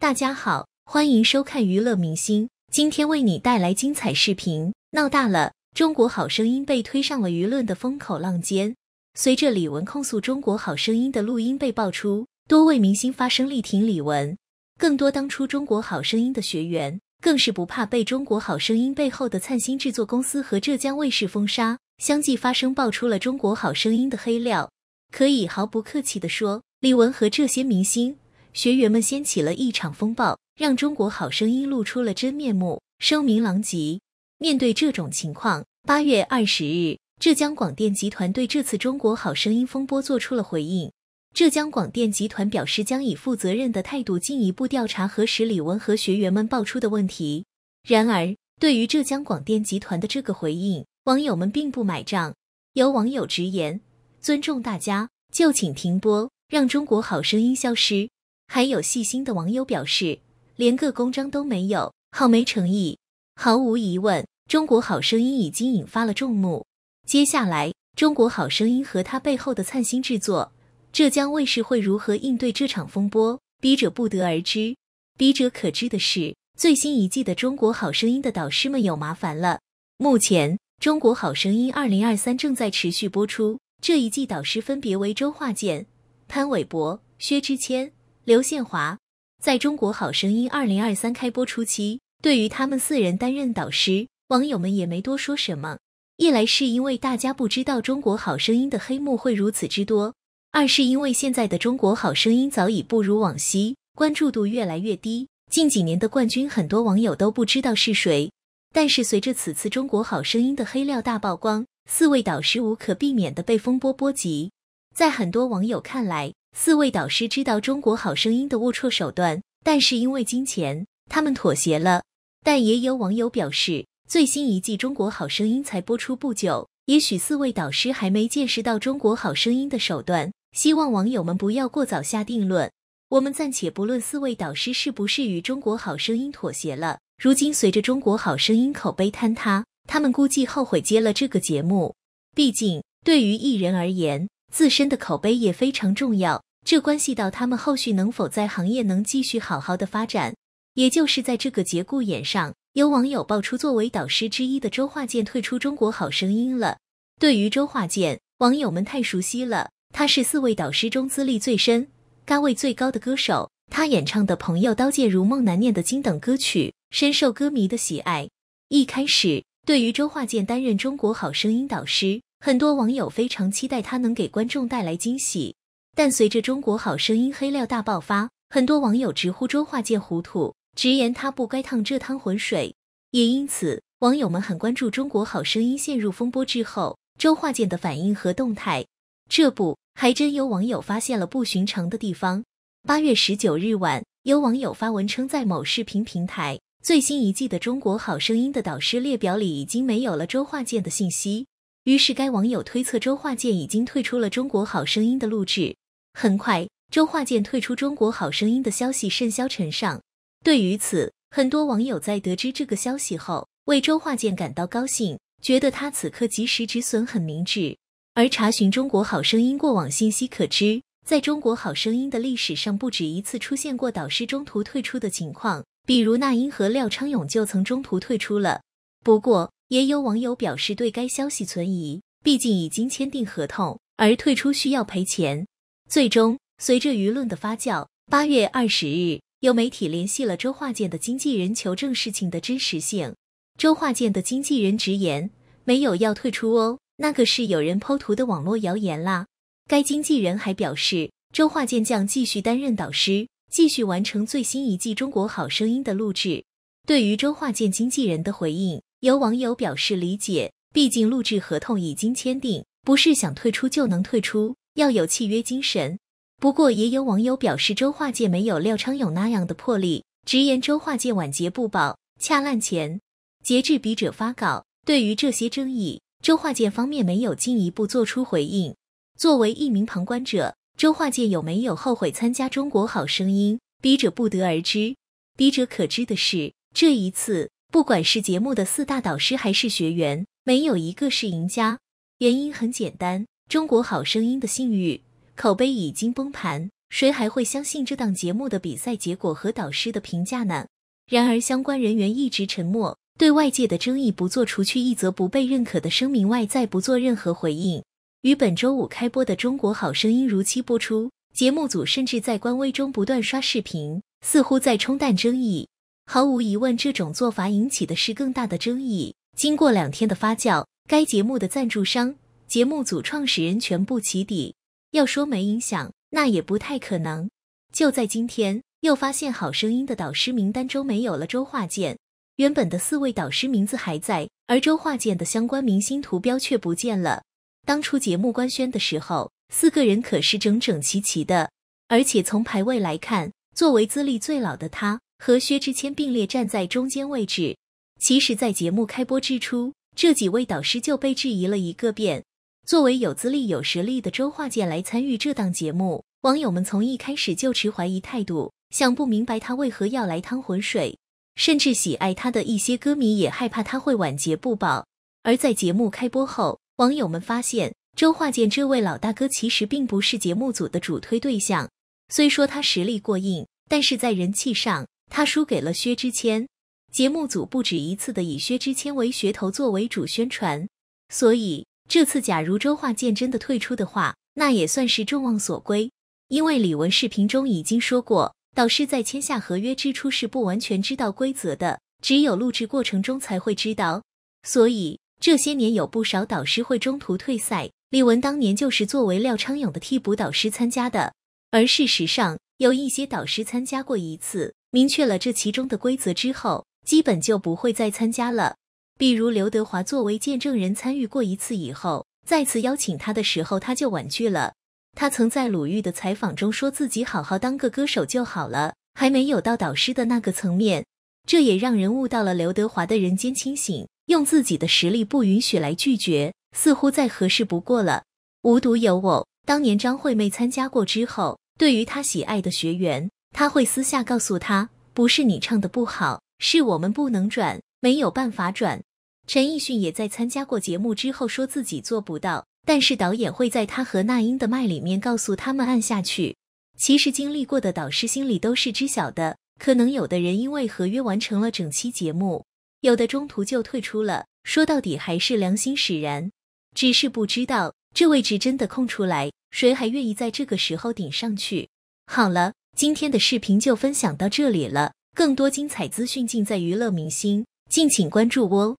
大家好，欢迎收看娱乐明星。今天为你带来精彩视频。闹大了，中国好声音被推上了舆论的风口浪尖。随着李玟控诉中国好声音的录音被爆出，多位明星发声力挺李玟。更多当初中国好声音的学员，更是不怕被中国好声音背后的灿星制作公司和浙江卫视封杀，相继发声爆出了中国好声音的黑料。可以毫不客气地说，李玟和这些明星。学员们掀起了一场风暴，让中国好声音露出了真面目，声名狼藉。面对这种情况，八月二十日，浙江广电集团对这次中国好声音风波做出了回应。浙江广电集团表示，将以负责任的态度进一步调查核实李玟和学员们爆出的问题。然而，对于浙江广电集团的这个回应，网友们并不买账。有网友直言：“尊重大家，就请停播，让中国好声音消失。”还有细心的网友表示，连个公章都没有，好没诚意。毫无疑问，中国好声音已经引发了众怒。接下来，中国好声音和它背后的灿星制作，浙江卫视会如何应对这场风波，笔者不得而知。笔者可知的是，最新一季的中国好声音的导师们有麻烦了。目前，中国好声音二零二三正在持续播出，这一季导师分别为周华健、潘玮柏、薛之谦。刘宪华在中国好声音二零二三开播初期，对于他们四人担任导师，网友们也没多说什么。一来是因为大家不知道中国好声音的黑幕会如此之多；二是因为现在的中国好声音早已不如往昔，关注度越来越低。近几年的冠军，很多网友都不知道是谁。但是随着此次中国好声音的黑料大曝光，四位导师无可避免的被风波波及。在很多网友看来，四位导师知道中国好声音的龌龊手段，但是因为金钱，他们妥协了。但也有网友表示，最新一季中国好声音才播出不久，也许四位导师还没见识到中国好声音的手段。希望网友们不要过早下定论。我们暂且不论四位导师是不是与中国好声音妥协了，如今随着中国好声音口碑坍塌，他们估计后悔接了这个节目。毕竟，对于艺人而言，自身的口碑也非常重要，这关系到他们后续能否在行业能继续好好的发展。也就是在这个节骨眼上，有网友爆出作为导师之一的周华健退出中国好声音了。对于周华健，网友们太熟悉了，他是四位导师中资历最深、咖位最高的歌手。他演唱的《朋友》《刀剑如梦》《难念的经》等歌曲深受歌迷的喜爱。一开始，对于周华健担任中国好声音导师。很多网友非常期待他能给观众带来惊喜，但随着中国好声音黑料大爆发，很多网友直呼周华健糊涂，直言他不该趟这趟浑水。也因此，网友们很关注中国好声音陷入风波之后，周华健的反应和动态。这不，还真有网友发现了不寻常的地方。八月十九日晚，有网友发文称，在某视频平台，最新一季的中国好声音的导师列表里已经没有了周华健的信息。于是，该网友推测周华健已经退出了《中国好声音》的录制。很快，周华健退出《中国好声音》的消息甚嚣尘上。对于此，很多网友在得知这个消息后，为周华健感到高兴，觉得他此刻及时止损很明智。而查询《中国好声音》过往信息可知，在中国好声音的历史上，不止一次出现过导师中途退出的情况，比如那英和廖昌永就曾中途退出了。不过，也有网友表示对该消息存疑，毕竟已经签订合同，而退出需要赔钱。最终，随着舆论的发酵，八月二十日，有媒体联系了周华健的经纪人求证事情的真实性。周华健的经纪人直言，没有要退出哦，那个是有人剖图的网络谣言啦。该经纪人还表示，周华健将继续担任导师，继续完成最新一季《中国好声音》的录制。对于周华健经纪人的回应。有网友表示理解，毕竟录制合同已经签订，不是想退出就能退出，要有契约精神。不过，也有网友表示周华健没有廖昌永那样的魄力，直言周华健晚节不保，恰烂钱。截至笔者发稿，对于这些争议，周华健方面没有进一步做出回应。作为一名旁观者，周华健有没有后悔参加《中国好声音》，笔者不得而知。笔者可知的是，这一次。不管是节目的四大导师还是学员，没有一个是赢家。原因很简单，中国好声音的信誉、口碑已经崩盘，谁还会相信这档节目的比赛结果和导师的评价呢？然而，相关人员一直沉默，对外界的争议不做除去一则不被认可的声明外，再不做任何回应。于本周五开播的《中国好声音》如期播出，节目组甚至在官微中不断刷视频，似乎在冲淡争议。毫无疑问，这种做法引起的是更大的争议。经过两天的发酵，该节目的赞助商、节目组创始人全部起底。要说没影响，那也不太可能。就在今天，又发现《好声音》的导师名单中没有了周华健，原本的四位导师名字还在，而周华健的相关明星图标却不见了。当初节目官宣的时候，四个人可是整整齐齐的，而且从排位来看，作为资历最老的他和薛之谦并列站在中间位置。其实，在节目开播之初，这几位导师就被质疑了一个遍。作为有资历、有实力的周华健来参与这档节目，网友们从一开始就持怀疑态度，想不明白他为何要来趟浑水，甚至喜爱他的一些歌迷也害怕他会晚节不保。而在节目开播后，网友们发现周华健这位老大哥其实并不是节目组的主推对象。虽说他实力过硬，但是在人气上，他输给了薛之谦。节目组不止一次的以薛之谦为噱头作为主宣传，所以这次假如周华健真的退出的话，那也算是众望所归。因为李玟视频中已经说过，导师在签下合约之初是不完全知道规则的，只有录制过程中才会知道。所以这些年有不少导师会中途退赛，李玟当年就是作为廖昌永的替补导师参加的。而事实上，有一些导师参加过一次，明确了这其中的规则之后。基本就不会再参加了。比如刘德华作为见证人参与过一次以后，再次邀请他的时候，他就婉拒了。他曾在鲁豫的采访中说自己好好当个歌手就好了，还没有到导师的那个层面。这也让人悟到了刘德华的人间清醒，用自己的实力不允许来拒绝，似乎再合适不过了。无独有偶，当年张惠妹参加过之后，对于她喜爱的学员，他会私下告诉他，不是你唱的不好。是我们不能转，没有办法转。陈奕迅也在参加过节目之后说自己做不到，但是导演会在他和那英的麦里面告诉他们按下去。其实经历过的导师心里都是知晓的，可能有的人因为合约完成了整期节目，有的中途就退出了，说到底还是良心使然。只是不知道这位置真的空出来，谁还愿意在这个时候顶上去？好了，今天的视频就分享到这里了。更多精彩资讯尽在娱乐明星，敬请关注哦。